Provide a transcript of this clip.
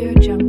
Audio jump.